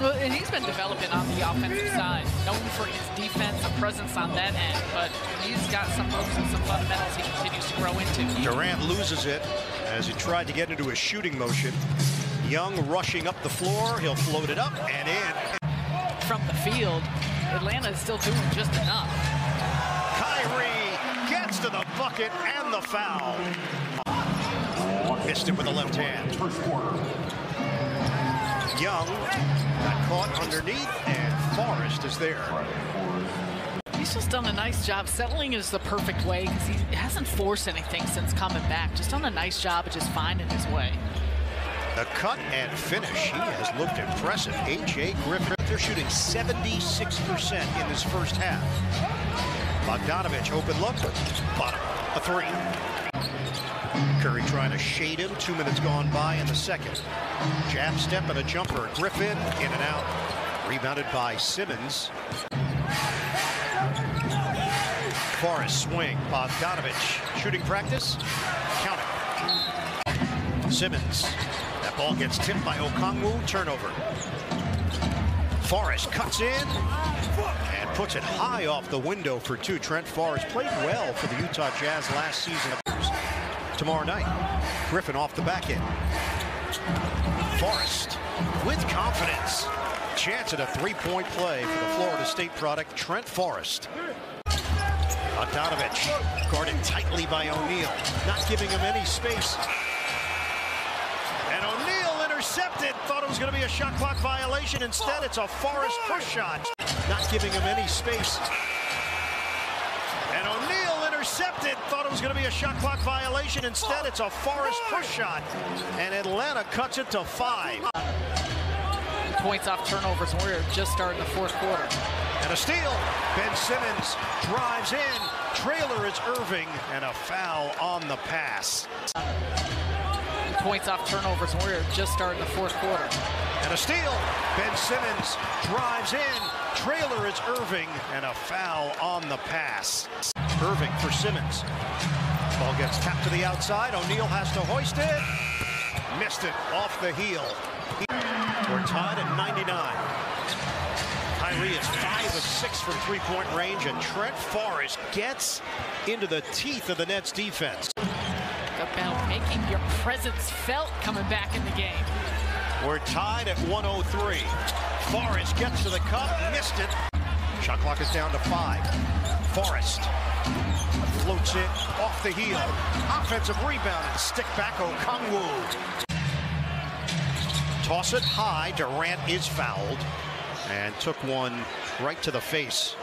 Well, and he's been developing on the offensive side, known for his defensive presence on that end, but he's got some moves and some fundamentals he continues to grow into. Durant loses it as he tried to get into a shooting motion. Young rushing up the floor. He'll float it up and in. From the field, Atlanta is still doing just enough. Kyrie gets to the bucket and the foul. Missed it with the left hand. Young got caught underneath, and Forrest is there. He's just done a nice job. Settling is the perfect way because he hasn't forced anything since coming back. Just done a nice job of just finding his way. The cut and finish. He has looked impressive. A.J. Griffin. They're shooting 76% in this first half. Bogdanovich, open look. Bottom. A three. Curry trying to shade him. Two minutes gone by in the second. Jab step and a jumper. Griffin in and out. Rebounded by Simmons. Forrest swing. Bogdanovich. Shooting practice. Count it. Simmons. That ball gets tipped by Okongwu. Turnover. Forrest cuts in puts it high off the window for two. Trent Forrest played well for the Utah Jazz last season. Tomorrow night, Griffin off the back end. Forrest with confidence. Chance at a three-point play for the Florida State product, Trent Forrest. Bogdanovich guarded tightly by O'Neale, not giving him any space. And O'Neale intercepted. Thought it was going to be a shot clock violation. Instead, it's a Forrest push shot, not giving him any space. And O'Neale intercepted. Thought it was going to be a shot clock violation. Instead, it's a Forrest push shot. And Atlanta cuts it to five. Points off turnovers, and we're just starting the fourth quarter. And a steal. Ben Simmons drives in. Trailer is Irving, and a foul on the pass. Points off turnovers, and we're just starting the fourth quarter. And a steal. Ben Simmons drives in. Trailer is Irving, and a foul on the pass. Irving for Simmons. Ball gets tapped to the outside. O'Neale has to hoist it. Missed it off the heel. We're tied at 99. Kyrie is five of six from three-point range, and Trent Forrest gets into the teeth of the Nets defense. About making your presence felt coming back in the game. We're tied at 103. Forrest gets to the cup, missed it. Shot clock is down to five. Forrest floats it off the heel. Offensive rebound and stick back Okongwu. Toss it high. Durant is fouled and took one right to the face.